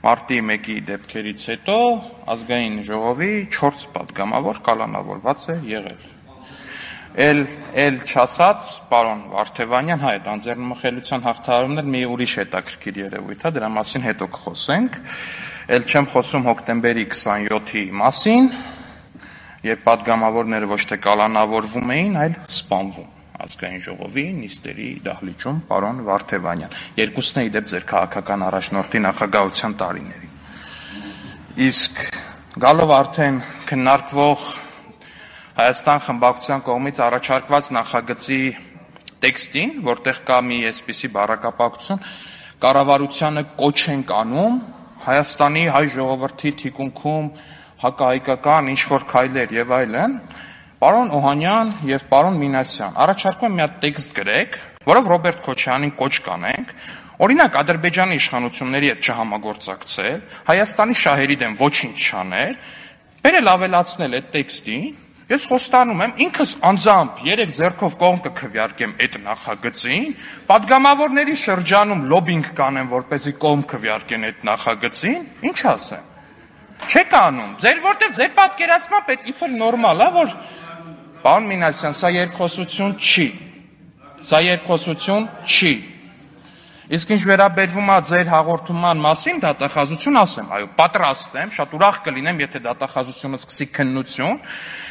Մարտի 1-ի դեպքերից հետո ազգային ժողովի 4 падգամավոր կալանավորված է եղել։ Էլ էլ չասած, պարոն Վարդևանյան, հա, այդ անձեռնմխելիության հաղթահարումն էլ մի ուրիշ հետաքրքիր երևույթ է, դրա մասին հետո կխոսենք։ Էլ չեմ խոսում հոկտեմբերի 27-ի մասին, երբ падգամավորները ոչ թե կալանավորվում էին, այլ սպանվում ազգային ժողովի նիստերի դահլիճում պարոն Վարդևանյան։ Երկուսն է իդեպ ձեր քաղաքական առաջնորդի նախագահության տարիներին։ Իսկ գալով արդեն քննարկվող Հայաստան խմբակցության կողմից առաջարկված նախագծի տեքստին, որտեղ կա մի այսպիսի բառակապակցություն, կառավարությանը կոչ ենք անում Հայաստանի հայ ժողովրդի թիկունքում հակահայկական ինչ որ քայլեր եւ այլն, Պարոն Օհանյան եւ պարոն Մինասյան, առաջարկում եմ մի հատ տեքստ գրեք, որով Ռոբերտ Քոչյանին կոչ կանենք, օրինակ Ադրբեջանի իշխանությունների հետ չհամագործակցել, Հայաստանի շահերի դեմ ոչինչ չանել, բերել ավելացնել այդ տեքստին, ես խոստանում եմ ինքս անձամբ երեք ձեռքով կողմ կքվյարկեմ այդ նախագծին, падգամավորների շրջանում լոբինգ կանեմ, որպեսզի կողմ քվյարկեն այդ նախագծին, ինչ ասեմ։ Չեք անում։ Ձեր որտեղ ձեր պատկերացմամբ այդ իբր նորմալ է, որ Պարոն Մինասյան, սա երկխոսություն չի։ Սա երկխոսություն չի։ Իսկ ինչ վերաբերվում է ձեր հաղորդման մասին դատախազություն, ասեմ, այո, պատրաստ եմ, շատ ուրախ կլինեմ, եթե դատախազությունը սկսի քննություն,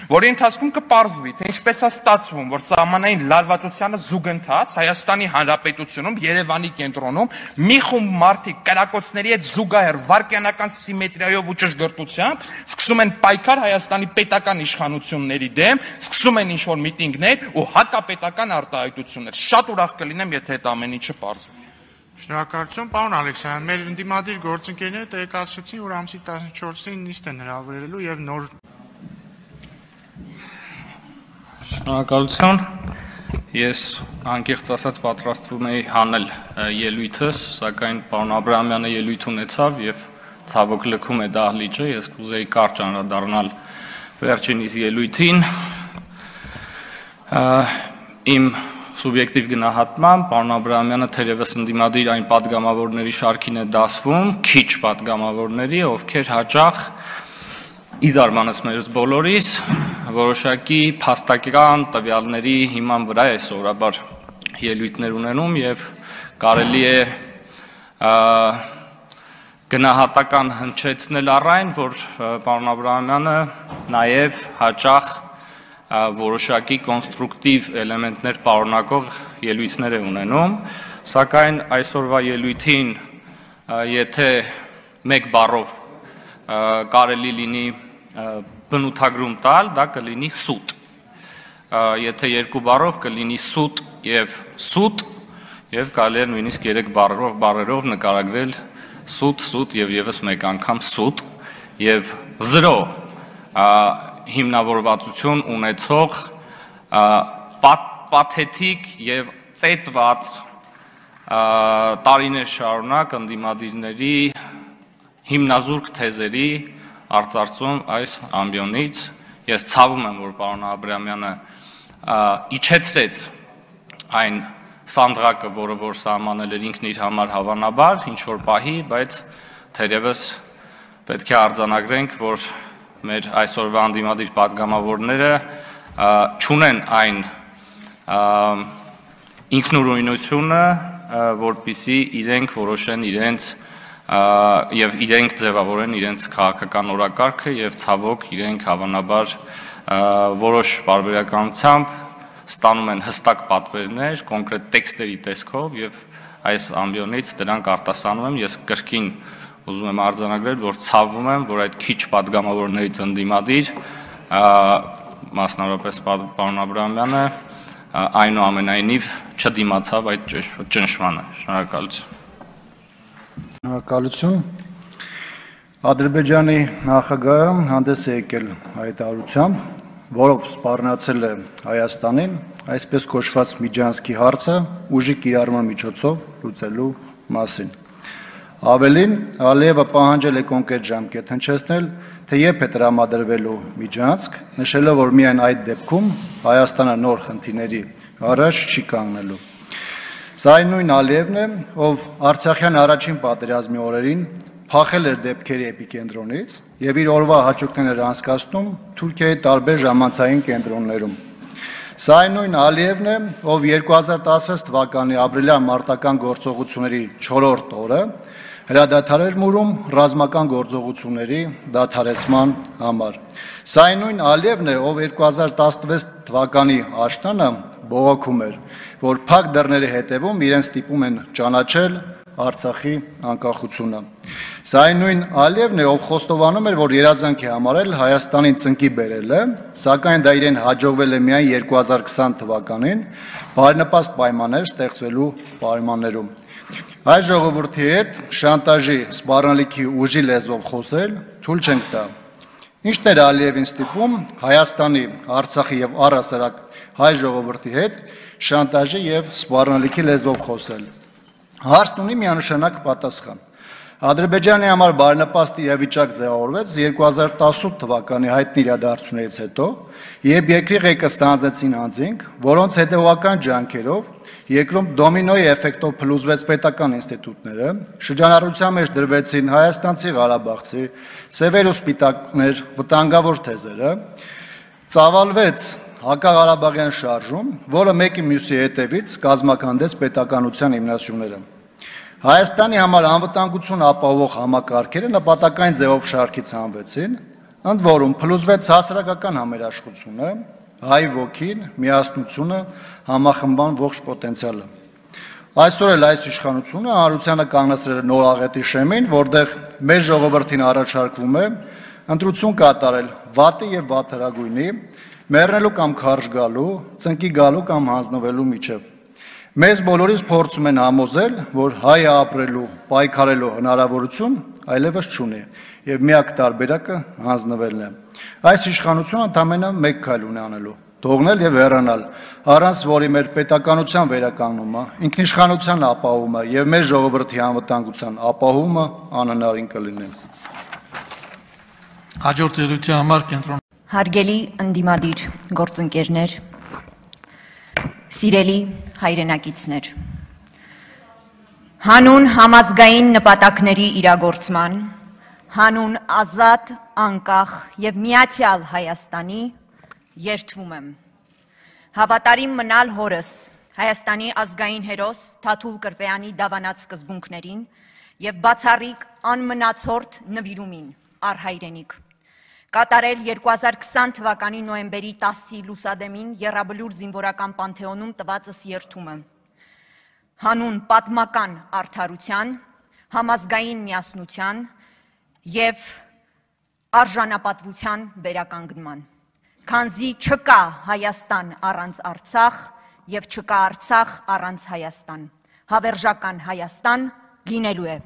որի ընթացքում կպարզվի, թե ինչպես է ստացվում, որ սահմանային լարվածությանը զուգընթաց Հայաստանի Հանրապետությունում, Երևանի կենտրոնում մի խումբ մարդիկ կրակոցների հետ զուգահեռ վարկյանական սիմետրիայով ու ճշգրտությամբ սկսում են պայքար Հայաստանի պետական իշխանությունների դեմ, սկսում են ինչ-որ միտինգներ ու հակապետական արտահայտություններ։ Շատ ուրախ կլինեմ, եթե այդ ամեն ինչը պարզվի։ Շնորհակալություն, պարոն Ալեքսանյան։ Մեր ընդդիմադիր գործընկերները տեղեկացրեցին, որ ամսի 14-ին նիստ են հրավիրելու եւ նոր Շնորհակալություն։ Ես անկեղծ ասած պատրաստվում էի հանել ելույթս, սակայն պարոն Աբ รา համյանը ելույթ ունեցավ եւ ցավոք լքում է դահլիճը, ես կուզեի կարճ անդրադառնալ վերջինիս ելույթին։ Իմ սուբյեկտիվ գնահատմամբ պարոն Աբրահամյանը թերևս ընդդիմադիր այն падգամավորների շարքին է դասվում, քիչ падգամավորների, ովքեր հաճախ ի զարմանս մերս բոլորիս որոշակի փաստական տվյալների հիման վրա է սովորաբար ելույթներ ունենում եւ կարելի է գնահատական հնչեցնել առայն, որ պարոն Աբրահամյանը նաեւ հաճախ որոշակի կոնստրուկտիվ էլեմենտներ պարունակող ելույթներ է ունենում, սակայն այսօրվա ելույթին եթե մեկ բառով կարելի լինի բնութագրում տալ, դա կլինի սուտ։ Եթե երկու բառով կլինի սուտ եւ սուտ եւ կարելի է նույնիսկ երեք բառերով բառերով նկարագրել սուտ, սուտ եւ եւս մեկ անգամ սուտ եւ 0 հիմնավորվածություն ունեցող պաթետիկ եւ ծեծված տարիներ շարունակ ընդդիմադիրների հիմնազուրկ թեզերի արծարծում այս ամբիոնից ես ցավում եմ որ պարոն Աբրամյանը իջեցեց այն սանդղակը, որը որ սահմանել էր ինքն իր համար հավանաբար ինչ որ պահի, բայց թերևս պետք է արձանագրենք, որ մեր այսօրվա անդիմադիր падգամավորները չունեն այն ինքնուրույնությունը, որբիսի իրենք որոշեն իրենց եւ իրենք ձևավորեն իրենց քաղաքական օրակարգը եւ ցավոք իրենք հավանաբար որոշ բարբերականությամբ ստանում են հստակ պատվերներ, կոնկրետ տեքստերի տեսքով եւ այս ամբիոնից դրանք արտասանում եմ ես կրկին ուզում եմ արձանագրել, որ ցավում եմ, որ այդ քիչ падգամավորներից ընդդիմադիր մասնավորապես պարոն Աբրահամյանը այնուամենայնիվ չդիմացավ այդ ճնշմանը։ Շնորհակալություն։ Շնորհակալություն։ Ադրբեջանի նախագահը հանդես է եկել հայտարարությամբ, որով սպառնացել է Հայաստանին այսպես կոչված Միջանսկի հարցը ուժի կիրառման միջոցով լուծելու մասին։ Ավելին, Ալիևը պահանջել է կոնկրետ ժամկետ հնչեցնել, թե երբ է տրամադրվելու միջանցք, նշելով, որ միայն այդ դեպքում Հայաստանը նոր խնդիրների առաջ չի կանգնելու։ Սա նույն Ալիևն է, ով Արցախյան առաջին պատերազմի օրերին փախել էր դեպքերի էպիկենտրոնից եւ իր օրվա հաջողությունները անցկացնում Թուրքիայի տարբեր ժամանցային կենտրոններում։ Սա այն նույն Ալիևն է, ով 2016 թվականի ապրիլյան մարտական գործողությունների 4-րդ օրը հրադադարեր մուրում ռազմական գործողությունների դադարեցման համար։ Սա այն նույն Ալիևն է, ով 2016 թվականի աշտանը բողոքում էր, որ փակ դռների հետևում իրեն ստիպում են ճանաչել Արցախի անկախությունը։ Սա այն նույն Ալիևն է, ով խոստովանում էր, որ երազանք է համարել Հայաստանին ծնկի բերելը, սակայն դա իրեն հաջողվել է միայն 2020 թվականին բարենպաստ պայմաններ ստեղծվելու պայմաններում։ Այլ ժողովրդի հետ շանտաժի սպառնալիքի ուժի լեզվով խոսել թույլ չենք տա։ Ինչն էր Ալիևին ստիպում Հայաստանի, Արցախի եւ առասարակ հայ ժողովրդի հետ շանտաժի եւ սպառնալիքի լեզվով խոսել։ Հարցն ունի միանշանակ պատասխան։ Ադրբեջանի համար բարենպաստ իրավիճակ ձևավորվեց 2018 թվականի հայտնի իրադարձություններից հետո, երբ երկրի ղեկը ստանձնեցին անձինք, որոնց հետևական ջանքերով երկրում դոմինոյի էֆեկտով փլուզվեց պետական ինստիտուտները, շրջանառության մեջ դրվեցին հայաստանցի Ղարաբաղցի, սևեր ու սպիտակներ, վտանգավոր թեզերը, ծավալվեց հակաղարաբաղյան շարժում, որը մեկի մյուսի հետևից կազմակերպեց պետականության հիմնասյուները։ Հայաստանի համար անվտանգություն ապահովող համակարգերը նպատակային ձևով շարքից հանվեցին, ընդ որում փլուզվեց հասարակական համերաշխությունը, հայ ոգին, միասնությունը, համախմբան ողջ պոտենցիալը։ Այսօր էլ այս իշխանությունը հանրությանը կանգնեցրել է նոր աղետի շեմին, որտեղ մեր ժողովրդին առաջարկվում է ընտրություն կատարել վատի եւ վատհրագույնի մեռնելու կամ քարշ գալու, ծնկի գալու կամ հանձնվելու միջև։ Մեզ բոլորիս փորձում են համոզել, որ հայը ապրելու, պայքարելու հնարավորություն այլևս չունի, եւ միակ տարբերակը հանձնվելն է։ Այս իշխանությունը ընդամենը մեկ քայլ ունի անելու՝ թողնել եւ հեռանալ, առանց որի մեր պետականության վերականգնումը, ինքնիշխանության ապահովումը եւ մեր ժողովրդի անվտանգության ապահովումը անհնարին կլինի։ Հաջորդ երության համար կենտրոն Հարգելի ընդդիմադիր գործընկերներ, սիրելի հայրենակիցներ, հանուն համազգային նպատակների իրագործման, հանուն ազատ, անկախ եւ միացյալ Հայաստանի երթվում եմ։ Հավատարիմ մնալ հորս Հայաստանի ազգային հերոս Թաթուլ Կրպեյանի դավանած սկզբունքներին եւ բացառիկ անմնացորդ նվիրումին արհայրենիք կատարել 2020 թվականի նոյեմբերի 10-ի լուսադեմին Եռաբլուր զինվորական պանթեոնում տվածս երթումը։ Հանուն պատմական արդարության, համազգային միասնության եւ արժանապատվության վերականգնման։ Քանզի չկա Հայաստան առանց Արցախ եւ չկա Արցախ առանց Հայաստան։ Հավերժական Հայաստան լինելու է